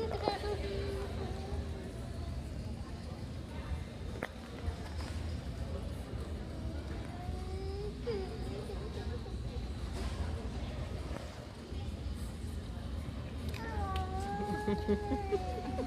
Ha, ha, ha, ha.